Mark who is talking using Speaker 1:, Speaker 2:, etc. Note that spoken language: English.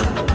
Speaker 1: Hallelujah.